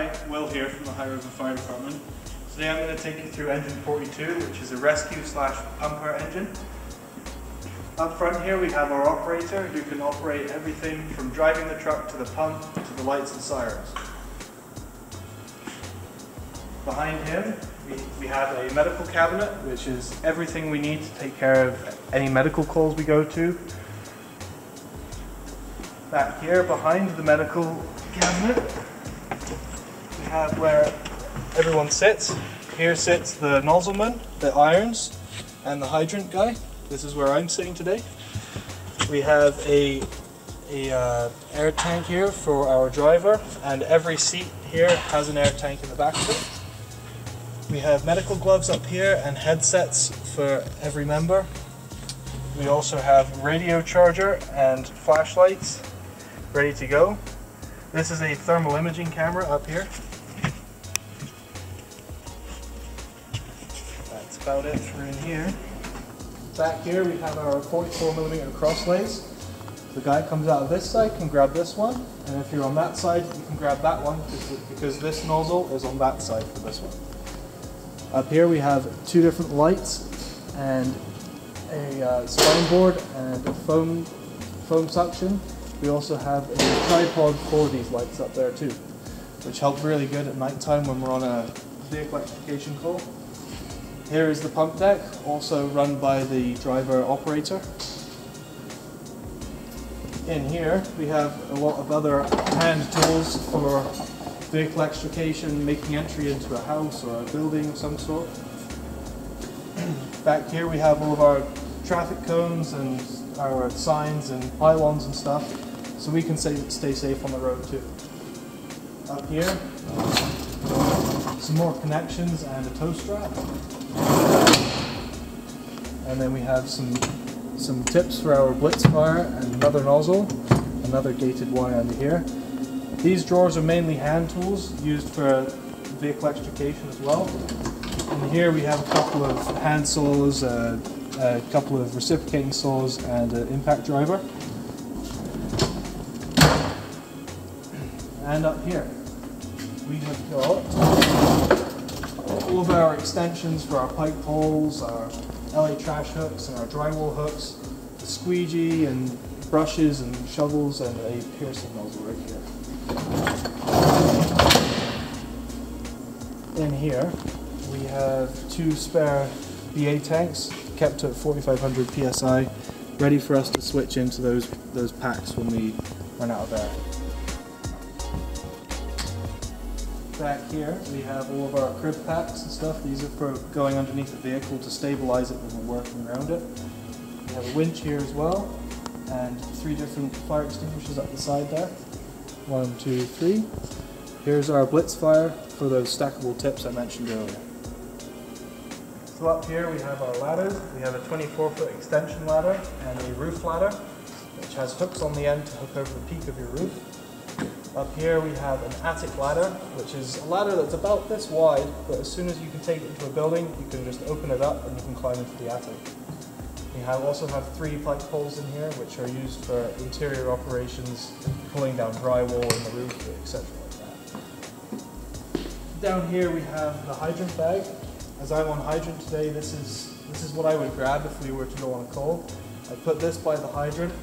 Hi, Will here from the High River Fire Department. Today I'm going to take you through engine 42, which is a rescue slash pumper engine. Up front here we have our operator who can operate everything from driving the truck to the pump to the lights and sirens. Behind him we, we have a medical cabinet which is everything we need to take care of any medical calls we go to. Back here behind the medical cabinet have where everyone sits. Here sits the nozzleman, the irons, and the hydrant guy. This is where I'm sitting today. We have a, a uh, air tank here for our driver, and every seat here has an air tank in the back of it. We have medical gloves up here and headsets for every member. We also have radio charger and flashlights ready to go. This is a thermal imaging camera up here. About it for in here. Back here we have our 44 millimeter crosslays. The guy comes out of this side can grab this one, and if you're on that side, you can grab that one because this nozzle is on that side for this one. Up here we have two different lights and a uh, spine board and a foam foam suction. We also have a tripod for these lights up there too, which help really good at night time when we're on a vehicle extrication call. Here is the pump deck, also run by the driver operator. In here we have a lot of other hand tools for vehicle extrication, making entry into a house or a building of some sort. Back here we have all of our traffic cones and our signs and pylons and stuff, so we can stay, stay safe on the road too. Up here, some more connections and a tow strap. And then we have some some tips for our blitz fire and another nozzle, another gated Y under here. These drawers are mainly hand tools used for vehicle extrication as well. And here we have a couple of hand saws, uh, a couple of reciprocating saws and an impact driver. And up here we have got all of our extensions for our pike poles, our LA trash hooks and our drywall hooks, the squeegee and brushes and shovels and a piercing nozzle right here. In here we have two spare BA tanks kept at 4500 psi ready for us to switch into those those packs when we run out of air. Back here we have all of our crib packs and stuff. These are for going underneath the vehicle to stabilize it when we're working around it. We have a winch here as well and three different fire extinguishers up the side there. One, two, three. Here's our blitz fire for those stackable tips I mentioned earlier. So up here we have our ladders. We have a 24 foot extension ladder and a roof ladder which has hooks on the end to hook over the peak of your roof. Up here we have an attic ladder, which is a ladder that's about this wide, but as soon as you can take it into a building, you can just open it up and you can climb into the attic. We have also have three pike poles in here, which are used for interior operations, pulling down drywall in the roof, etc. Down here we have the hydrant bag. As I'm on hydrant today, this is this is what I would grab if we were to go on a call. I put this by the hydrant.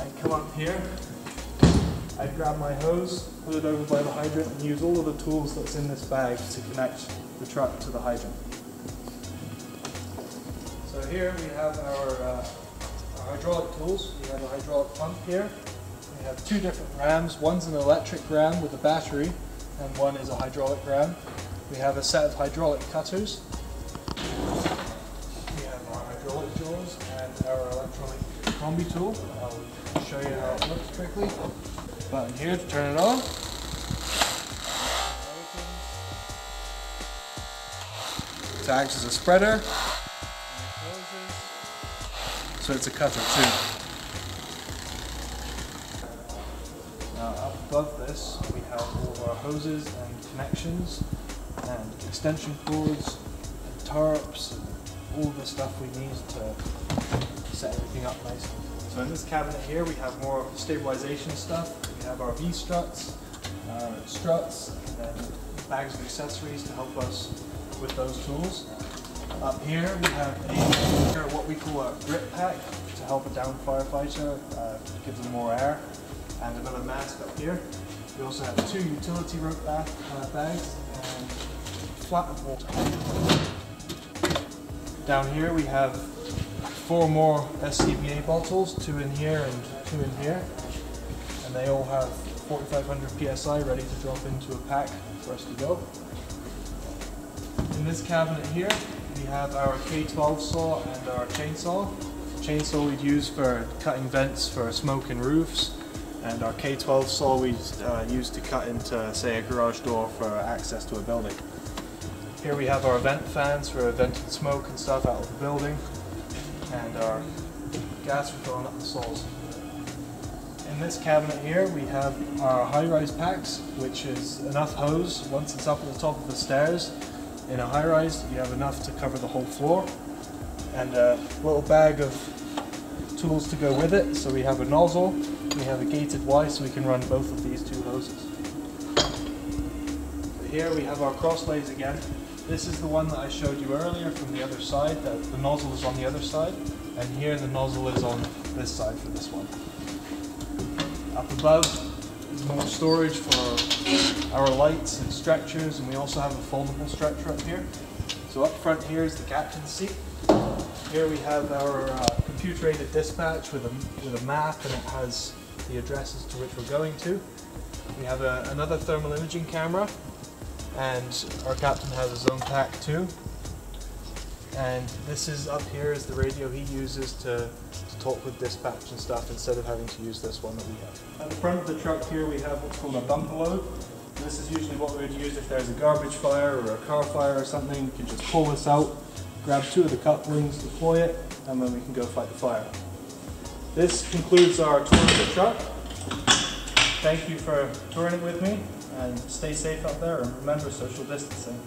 I come up here, I'd grab my hose, put it over by the hydrant, and use all of the tools that's in this bag to connect the truck to the hydrant. So here we have our, uh, our hydraulic tools. We have a hydraulic pump here. We have two different rams. One's an electric ram with a battery, and one is a hydraulic ram. We have a set of hydraulic cutters. We have our hydraulic jaws and our electronic combi tool. I'll show you how it looks quickly button here to turn it on. It acts as a spreader. So it's a cutter too. Now up above this we have all our hoses and connections and extension cords and tarps and all the stuff we need to set everything up nicely. So in this cabinet here we have more stabilization stuff. We have our V-struts, our struts, and bags of accessories to help us with those tools. Up here we have a what we call a RIT pack to help a down firefighter, uh, give them more air, and another mask up here. We also have two utility rope uh, bags and flat water. Down here we have four more SCBA bottles, two in here and two in here, and they all have 4500 psi ready to drop into a pack for us to go. In this cabinet here, we have our K12 saw and our chainsaw. Chainsaw we'd use for cutting vents for smoke and roofs, and our K12 saw we uh, use to cut into, say, a garage door for access to a building. Here we have our vent fans for venting smoke and stuff out of the building, and our gas for filling up the saws. In this cabinet here we have our high-rise packs, which is enough hose once it's up at the top of the stairs. In a high-rise you have enough to cover the whole floor, and a little bag of tools to go with it. So we have a nozzle, we have a gated Y so we can run both of these two hoses. Here we have our cross lays again. This is the one that I showed you earlier from the other side, the, the nozzle is on the other side, and here the nozzle is on this side for this one. Up above is more storage for our lights and stretchers, and we also have a foldable stretcher up here. So up front here is the captain's seat. Here we have our uh, computer-aided dispatch with a, with a map, and it has the addresses to which we're going to. We have a, another thermal imaging camera and our captain has his own pack too. And this is up here is the radio he uses to, to talk with dispatch and stuff instead of having to use this one that we have. At the front of the truck here we have what's called a bumper load. This is usually what we would use if there's a garbage fire or a car fire or something. You can just pull this out, grab two of the couplings, deploy it, and then we can go fight the fire. This concludes our tour of the truck. Thank you for touring it with me and stay safe out there and remember social distancing.